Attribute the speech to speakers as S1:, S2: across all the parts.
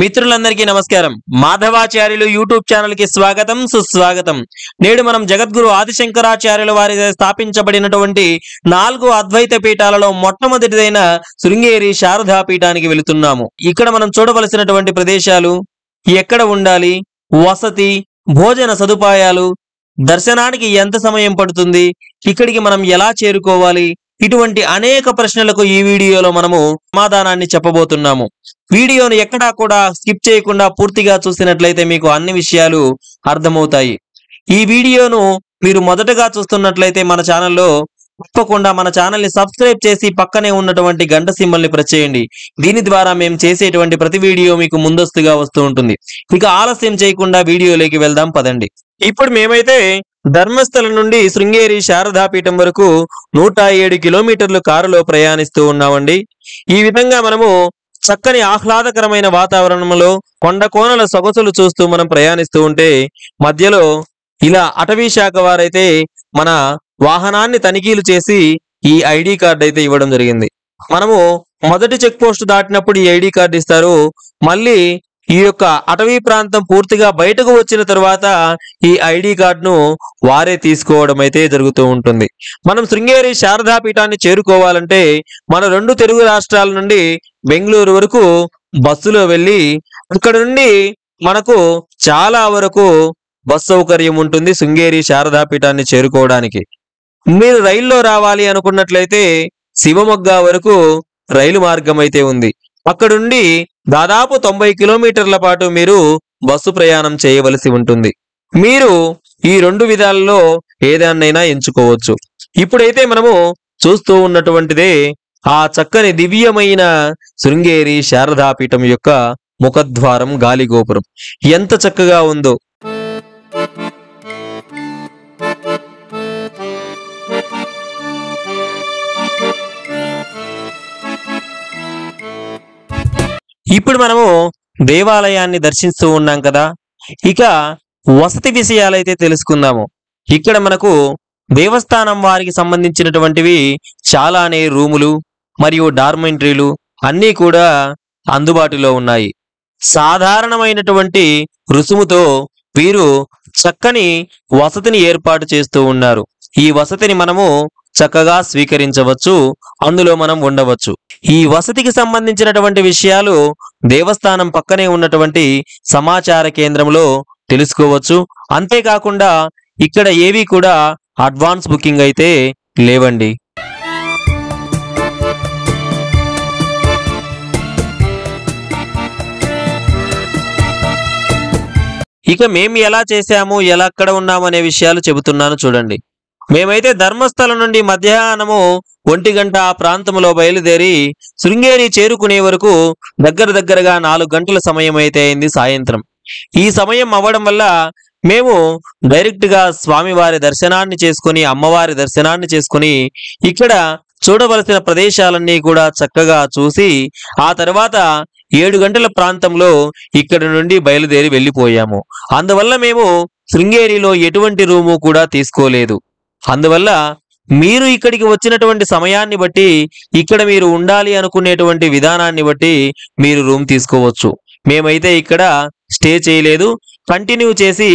S1: మిత్రులందరికీ నమస్కారం. మాధవాచార్యులు యూట్యూబ్ ఛానల్కి స్వాగతం సుస్వాగతం. నేడు మనం జగద్గురు ఆదిశంకరాచార్యుల వారి స్థాపించబడినటువంటి నాలుగు అద్వైత పీఠాలలో మొట్టమొదటిదైన శృంగేరి శారదా పీఠానికి వెళుతున్నాము. ఇక్కడ మనం చూడవలసినటువంటి ప్రదేశాలు ఎక్కడ ఉండాలి? వసతి భోజన సదుపాయాలు దర్శనానికి ఎంత సమయం పడుతుంది? ఇక్కడికి మనం ఎలా చేరుకోవాలి? ఇటువంటి అనేక ప్రశ్నలకు ఈ వీడియోలో మనము సమాధానాన్ని చెప్పబోతున్నాము. వీడియోను ఎక్కడా కూడా స్కిప్ చేయకుండా పూర్తిగా చూసినట్లయితే మీకు అన్ని విషయాలు అర్థమవుతాయి. ఈ వీడియోను మీరు మొదటగా చూస్తున్నట్లయితే మన ఛానల్లో తప్పకుండా మన ఛానల్ని సబ్స్క్రైబ్ చేసి పక్కనే ఉన్నటువంటి గంట సింబల్ని ప్రెస్ చేయండి. దీని ద్వారా మేము చేసేటువంటి ప్రతి వీడియో మీకు ముందస్తుగా వస్తూ ఉంటుంది. ఇక ఆలస్యం చేయకుండా వీడియోలోకి వెళ్దాం పదండి. ఇప్పుడు మేమైతే ధర్మస్థలం నుండి శృంగేరి శారదాపీఠం వరకు నూట ఏడు కిలోమీటర్లు కారులో ప్రయాణిస్తూ ఉన్నామండి. ఈ విధంగా మనము చక్కని ఆహ్లాదకరమైన వాతావరణంలో కొండ కోనల సొగసులు చూస్తూ మనం ప్రయాణిస్తూ ఉంటే మధ్యలో ఇలా అటవీ శాఖ వారైతే మన వాహనాన్ని తనిఖీలు చేసి ఈ ఐడి కార్డు అయితే ఇవ్వడం జరిగింది. మనము మొదటి చెక్ పోస్ట్ దాటినప్పుడు ఈ ఐడి కార్డు ఇస్తారు. మళ్ళీ ఈ యొక్క అటవీ ప్రాంతం పూర్తిగా బయటకు వచ్చిన తర్వాత ఈ ఐడి కార్డును వారే తీసుకోవడం అయితే జరుగుతూ ఉంటుంది. మనం శృంగేరి శారదా పీఠాన్ని చేరుకోవాలంటే మన రెండు తెలుగు రాష్ట్రాల నుండి బెంగళూరు వరకు బస్సులో వెళ్ళి ఇక్కడ నుండి మనకు చాలా వరకు బస్ సౌకర్యం ఉంటుంది శృంగేరి శారదా పీఠాన్ని చేరుకోవడానికి. మీరు రైల్లో రావాలి అనుకున్నట్లయితే శివమొగ్గ వరకు రైలు మార్గం అయితే ఉంది. అక్కడుండి దాదాపు తొంభై కిలోమీటర్ల పాటు మీరు బస్సు ప్రయాణం చేయవలసి ఉంటుంది. మీరు ఈ రెండు విధాలలో ఏదాన్నైనా ఎంచుకోవచ్చు. ఇప్పుడైతే మనము చూస్తూ ఉన్నటువంటిదే ఆ చక్కని దివ్యమైన శృంగేరి శారదాపీఠం యొక్క ముఖద్వారం గాలిగోపురం. ఎంత చక్కగా ఉందో. ఇప్పుడు మనము దేవాలయాన్ని దర్శిస్తూ ఉన్నాం కదా. ఇక వసతి విషయాలైతే తెలుసుకుందాము. ఇక్కడ మనకు దేవస్థానం వారికి సంబంధించినటువంటివి చాలానే రూములు మరియు డార్మెంటరీలు అన్నీ కూడా అందుబాటులో ఉన్నాయి. సాధారణమైనటువంటి రుసుముతో వీరు చక్కని వసతిని ఏర్పాటు చేస్తూ ఉన్నారు. ఈ వసతిని మనము చక్కగా స్వీకరించవచ్చు. అందులో మనం ఉండవచ్చు. ఈ వసతికి సంబంధించినటువంటి విషయాలు దేవస్థానం పక్కనే ఉన్నటువంటి సమాచార కేంద్రంలో తెలుసుకోవచ్చు. అంతేకాకుండా ఇక్కడ ఏవి కూడా అడ్వాన్స్ బుకింగ్ అయితే లేవండి. ఇక మేము ఎలా చేశాము ఎలా అక్కడ ఉన్నాము అనే విషయాలు చెబుతున్నాను చూడండి. మేమైతే ధర్మస్థలం నుండి మధ్యాహ్నము ఒంటి గంట ఆ ప్రాంతంలో బయలుదేరి శృంగేరి చేరుకునే వరకు దగ్గర దగ్గరగా నాలుగు గంటల సమయం అయితే అయింది సాయంత్రం. ఈ సమయం అవ్వడం వల్ల మేము డైరెక్ట్గా స్వామివారి దర్శనాన్ని చేసుకుని అమ్మవారి దర్శనాన్ని చేసుకుని ఇక్కడ చూడవలసిన ప్రదేశాలన్నీ కూడా చక్కగా చూసి ఆ తర్వాత ఏడు గంటల ప్రాంతంలో ఇక్కడ నుండి బయలుదేరి వెళ్ళిపోయాము. అందువల్ల మేము శృంగేరిలో ఎటువంటి రూము కూడా తీసుకోలేదు. అందువల్ల మీరు ఇక్కడికి వచ్చినటువంటి సమయాన్ని బట్టి ఇక్కడ మీరు ఉండాలి అనుకునేటువంటి విధానాన్ని బట్టి మీరు రూమ్ తీసుకోవచ్చు. మేమైతే ఇక్కడ స్టే చేయలేదు. కంటిన్యూ చేసి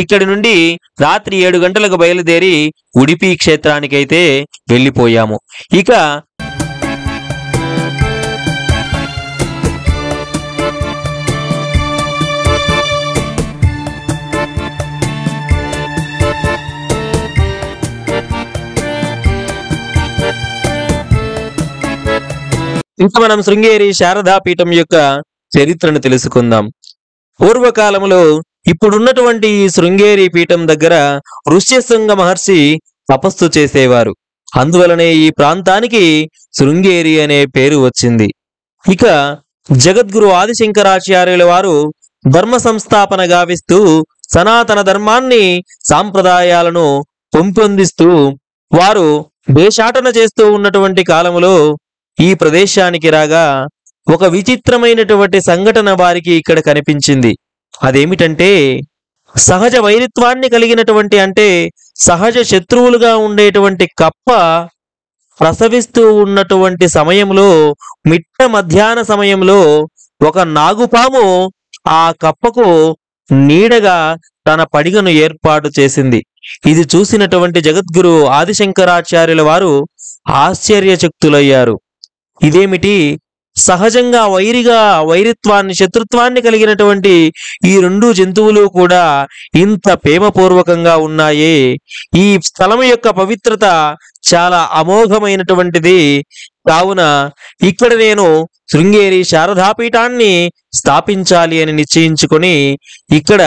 S1: ఇక్కడి నుండి రాత్రి ఏడు గంటలకు బయలుదేరి ఉడిపి క్షేత్రానికైతే వెళ్ళిపోయాము. ఇక ఇంకా మనం శృంగేరి శారదా పీఠం యొక్క చరిత్రను తెలుసుకుందాం. పూర్వకాలంలో ఇప్పుడున్నటువంటి ఈ శృంగేరి పీఠం దగ్గర ఋష్యశృంగ మహర్షి తపస్సు చేసేవారు. అందువలనే ఈ ప్రాంతానికి శృంగేరి అనే పేరు వచ్చింది. ఇక జగద్గురు ఆదిశంకరాచార్యుల వారు ధర్మ సంస్థాపన గావిస్తూ సనాతన ధర్మాన్ని సాంప్రదాయాలను పెంపొందిస్తూ వారు దేశాటన చేస్తూ ఉన్నటువంటి కాలములో ఈ ప్రదేశానికి రాగా ఒక విచిత్రమైనటువంటి సంఘటన వారికి ఇక్కడ కనిపించింది. అదేమిటంటే సహజ వైరత్వాన్ని కలిగినటువంటి అంటే సహజ శత్రువులుగా ఉండేటువంటి కప్ప ప్రసవిస్తూ ఉన్నటువంటి సమయంలో మిట్ట మధ్యాహ్న సమయంలో ఒక నాగుపాము ఆ కప్పకు నీడగా తన పడిగను ఏర్పాటు చేసింది. ఇది చూసినటువంటి జగద్గురు ఆదిశంకరాచార్యుల వారు ఆశ్చర్యచక్తులయ్యారు. ఇదేమిటి? సహజంగా వైరిగా వైరిత్వాన్ని శత్రుత్వాన్ని కలిగినటువంటి ఈ రెండు జంతువులు కూడా ఇంత ప్రేమపూర్వకంగా ఉన్నాయే. ఈ స్థలం యొక్క పవిత్రత చాలా అమోఘమైనటువంటిది. కావున ఇక్కడ నేను శృంగేరి శారదాపీఠాన్ని స్థాపించాలి అని నిశ్చయించుకొని ఇక్కడ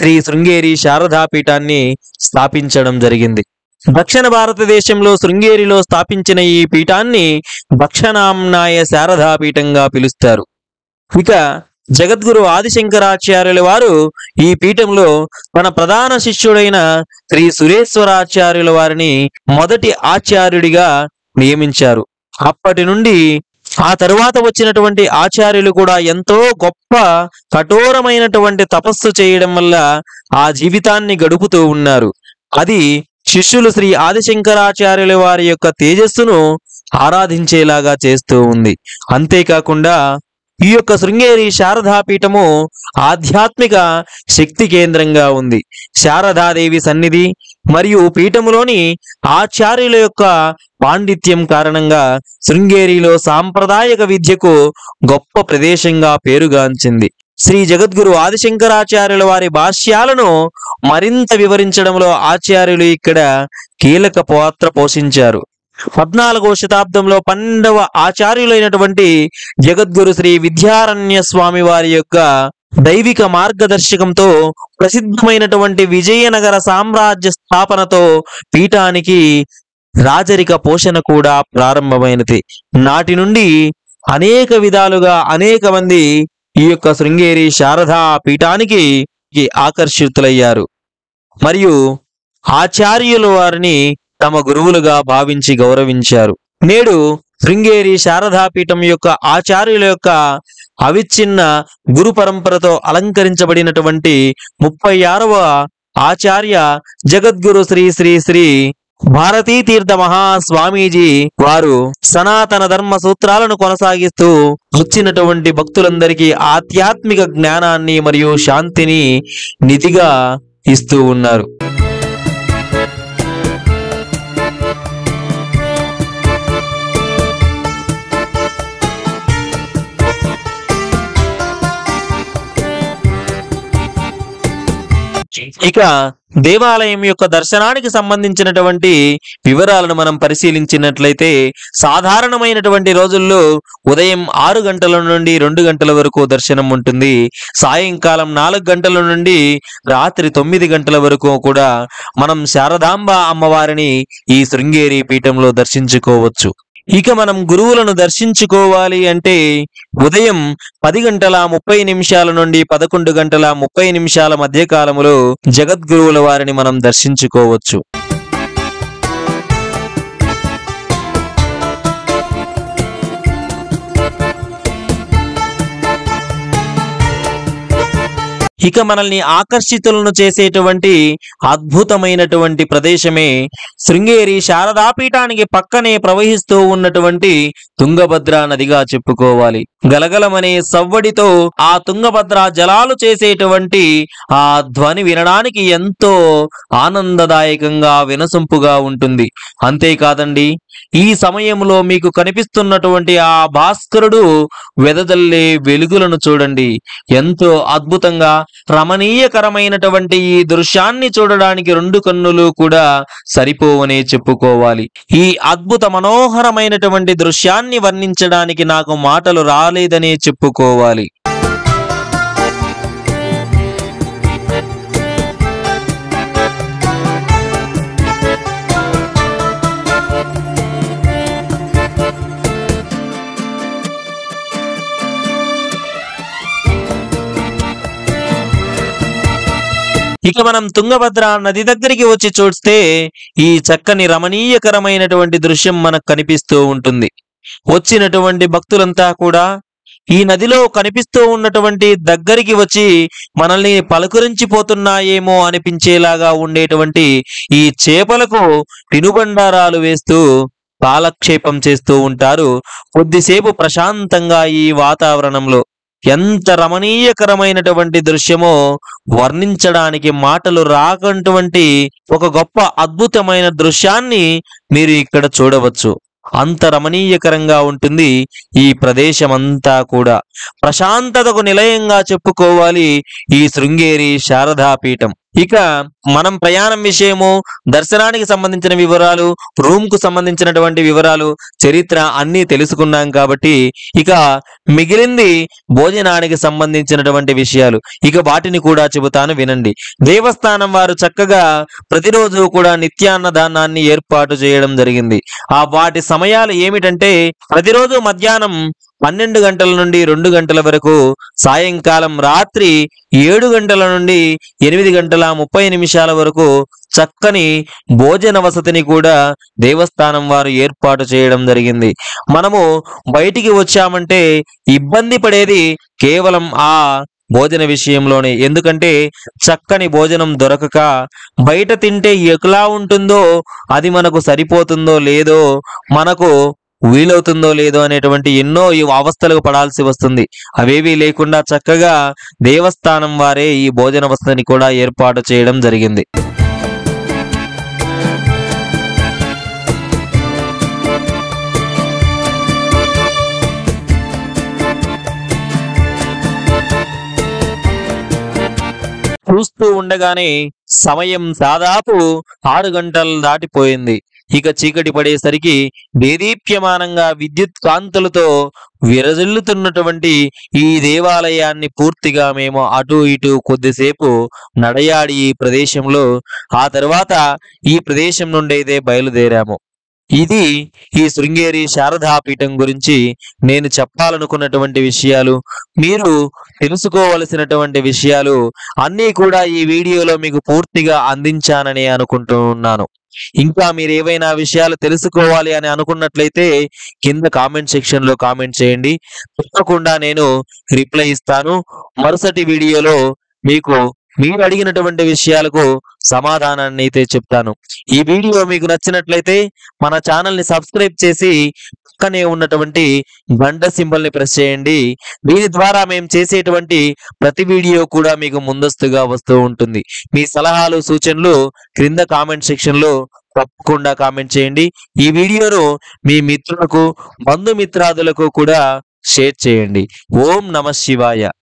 S1: శ్రీ శృంగేరి శారదాపీఠాన్ని స్థాపించడం జరిగింది. దక్షిణ భారతదేశంలో శృంగేరిలో స్థాపించిన ఈ పీఠాన్ని భక్షనాంనాయ శారదాపీఠంగా పిలుస్తారు. ఇక జగద్గురు ఆదిశంకరాచార్యుల వారు ఈ పీఠంలో తన ప్రధాన శిష్యుడైన శ్రీ సురేశ్వరాచార్యుల వారిని మొదటి ఆచార్యుడిగా నియమించారు. అప్పటి నుండి ఆ తరువాత వచ్చినటువంటి ఆచార్యులు కూడా ఎంతో గొప్ప కఠోరమైనటువంటి తపస్సు చేయడం వల్ల ఆ జీవితాన్ని గడుపుతూ ఉన్నారు. అది శిష్యులు శ్రీ ఆదిశంకరాచార్యుల వారి యొక్క తేజస్సును ఆరాధించేలాగా చేస్తూ ఉంది. అంతేకాకుండా ఈ యొక్క శృంగేరి శారదాపీఠము ఆధ్యాత్మిక శక్తి కేంద్రంగా ఉంది. శారదాదేవి సన్నిధి మరియు పీఠములోని ఆచార్యుల యొక్క పాండిత్యం కారణంగా శృంగేరిలో సాంప్రదాయక విద్యకు గొప్ప ప్రదేశంగా పేరుగాంచింది. శ్రీ జగద్గురు ఆదిశంకరాచార్యుల వారి భాష్యాలను మరింత వివరించడంలో ఆచార్యులు ఇక్కడ కీలక పాత్ర పోషించారు. పద్నాలుగవ శతాబ్దంలో పన్నెండవ ఆచార్యులైనటువంటి జగద్గురు శ్రీ విద్యారణ్య స్వామి వారి యొక్క దైవిక మార్గదర్శకంతో ప్రసిద్ధమైనటువంటి విజయనగర సామ్రాజ్య స్థాపనతో పీఠానికి రాజరిక పోషణ కూడా ప్రారంభమైనది. నాటి నుండి అనేక విధాలుగా అనేక మంది ఈ యొక్క శృంగేరి శారదా పీఠానికి ఆకర్షితులయ్యారు. మరియు ఆచార్యులు వారిని తమ గురువులుగా భావించి గౌరవించారు. నేడు శృంగేరి శారదాపీఠం యొక్క ఆచార్యుల యొక్క అవిచ్ఛిన్న గురు పరంపరతో అలంకరించబడినటువంటి ముప్పై ఆరవ ఆచార్య జగద్గురు శ్రీ శ్రీ శ్రీ భారతీ తీర్థ మహాస్వామీజీ వారు సనాతన ధర్మ సూత్రాలను కొనసాగిస్తూ వచ్చినటువంటి భక్తులందరికీ ఆధ్యాత్మిక జ్ఞానాన్ని మరియు శాంతిని నిధిగా ఇస్తూ ఉన్నారు. ఇక దేవాలయం యొక్క దర్శనానికి సంబంధించినటువంటి వివరాలను మనం పరిశీలించినట్లయితే సాధారణమైనటువంటి రోజుల్లో ఉదయం ఆరు గంటల నుండి రెండు గంటల వరకు దర్శనం ఉంటుంది. సాయంకాలం నాలుగు గంటల నుండి రాత్రి తొమ్మిది గంటల వరకు కూడా మనం శారదాంబ అమ్మవారిని ఈ శృంగేరి పీఠంలో దర్శించుకోవచ్చు. ఇక మనం గురువులను దర్శించుకోవాలి అంటే ఉదయం పది గంటల ముప్పై నిమిషాల నుండి పదకొండు గంటల ముప్పై నిమిషాల మధ్య కాలములో జగద్గురువుల వారిని మనం దర్శించుకోవచ్చు. ఇక మనల్ని ఆకర్షితులను చేసేటువంటి అద్భుతమైనటువంటి ప్రదేశమే శృంగేరి శారదాపీఠానికి పక్కనే ప్రవహిస్తూ ఉన్నటువంటి తుంగభద్ర నదిగా చెప్పుకోవాలి. గలగలమనే సవ్వడితో ఆ తుంగభద్ర జలాలు చేసేటువంటి ఆ ధ్వని వినడానికి ఎంతో ఆనందదాయకంగా వినసొంపుగా ఉంటుంది. అంతేకాదండి ఈ సమయంలో మీకు కనిపిస్తున్నటువంటి ఆ భాస్కరుడు వెదజల్లే వెలుగులను చూడండి. ఎంతో అద్భుతంగా రమణీయకరమైనటువంటి ఈ దృశ్యాన్ని చూడడానికి రెండు కన్నులు కూడా సరిపోవనే చెప్పుకోవాలి. ఈ అద్భుత మనోహరమైనటువంటి దృశ్యాన్ని వర్ణించడానికి నాకు మాటలు రాలేదనే చెప్పుకోవాలి. ఇక మనం తుంగభద్ర నది దగ్గరికి వచ్చి చూస్తే ఈ చక్కని రమణీయకరమైనటువంటి దృశ్యం మనకు కనిపిస్తూ ఉంటుంది. వచ్చినటువంటి భక్తులంతా కూడా ఈ నదిలో కనిపిస్తూ ఉన్నటువంటి దగ్గరికి వచ్చి మనల్ని పలకరించిపోతున్నాయేమో అనిపించేలాగా ఉండేటువంటి ఈ చేపలకు తినుబండారాలు వేస్తూ కాలక్షేపం చేస్తూ ఉంటారు. కొద్దిసేపు ప్రశాంతంగా ఈ వాతావరణంలో ఎంత రమణీయకరమైనటువంటి దృశ్యమో వర్ణించడానికి మాటలు రాకంటువంటి ఒక గొప్ప అద్భుతమైన దృశ్యాన్ని మీరు ఇక్కడ చూడవచ్చు. అంత రమణీయకరంగా ఉంటుంది ఈ ప్రదేశం అంతా కూడా. ప్రశాంతతకు నిలయంగా చెప్పుకోవాలి ఈ శృంగేరి శారదా పీఠం ఇక మనం ప్రయాణం విషయము దర్శనానికి సంబంధించిన వివరాలు రూమ్కు సంబంధించినటువంటి వివరాలు చరిత్ర అన్నీ తెలుసుకున్నాం కాబట్టి ఇక మిగిలింది భోజనానికి సంబంధించినటువంటి విషయాలు. ఇక వాటిని కూడా చెబుతాను వినండి. దేవస్థానం వారు చక్కగా ప్రతిరోజు కూడా నిత్యాన్నదానాన్ని ఏర్పాటు చేయడం జరిగింది. ఆ వాటి సమయాలు ఏమిటంటే ప్రతిరోజు మధ్యాహ్నం పన్నెండు గంటల నుండి రెండు గంటల వరకు సాయంకాలం రాత్రి ఏడు గంటల నుండి ఎనిమిది గంటల ముప్పై నిమిషాల వరకు చక్కని భోజన వసతిని కూడా దేవస్థానం వారు ఏర్పాటు చేయడం జరిగింది. మనము బయటికి వచ్చామంటే ఇబ్బంది పడేది కేవలం ఆ భోజన విషయంలోనే. ఎందుకంటే చక్కని భోజనం దొరకక బయట తింటే ఎట్లా ఉంటుందో అది మనకు సరిపోతుందో లేదో మనకు వీలవుతుందో లేదో అనేటువంటి ఎన్నో ఈ అవస్థలకు పడాల్సి వస్తుంది. అవేవి లేకుండా చక్కగా దేవస్థానం వారే ఈ భోజన వసతిని కూడా ఏర్పాటు చేయడం జరిగింది. చూస్తూ ఉండగానే సమయం దాదాపు ఆరు గంటలు దాటిపోయింది. ఇక చీకటి పడేసరికి దేదీప్యమానంగా విద్యుత్ కాంతులతో విరజిల్లుతున్నటువంటి ఈ దేవాలయాన్ని పూర్తిగా మేము అటు ఇటు కొద్దిసేపు నడయాడి ఈ ప్రదేశంలో. ఆ తర్వాత ఈ ప్రదేశం నుండి అయితే బయలుదేరాము. ఇది ఈ శృంగేరి శారదాపీఠం గురించి నేను చెప్పాలనుకున్నటువంటి విషయాలు మీరు తెలుసుకోవలసినటువంటి విషయాలు అన్నీ కూడా ఈ వీడియోలో మీకు పూర్తిగా అందించానని అనుకుంటున్నాను. ఇంకా మీరు ఏవైనా విషయాలు తెలుసుకోవాలి అని అనుకున్నట్లయితే కింద కామెంట్ సెక్షన్లో కామెంట్ చేయండి. తప్పకుండా నేను రిప్లై ఇస్తాను. మరుసటి వీడియోలో మీకు మీరు అడిగినటువంటి విషయాలకు సమాధానాన్ని అయితే చెప్తాను. ఈ వీడియో మీకు నచ్చినట్లయితే మన ఛానల్ని సబ్స్క్రైబ్ చేసి పక్కనే ఉన్నటువంటి గంట సింబల్ని ప్రెస్ చేయండి. దీని ద్వారా మేము చేసేటువంటి ప్రతి వీడియో కూడా మీకు ముందస్తుగా వస్తూ ఉంటుంది. మీ సలహాలు సూచనలు క్రింద కామెంట్ సెక్షన్లో తప్పకుండా కామెంట్ చేయండి. ఈ వీడియోను మీ మిత్రులకు బంధుమిత్రాదులకు కూడా షేర్ చేయండి. ఓం నమ శివాయ.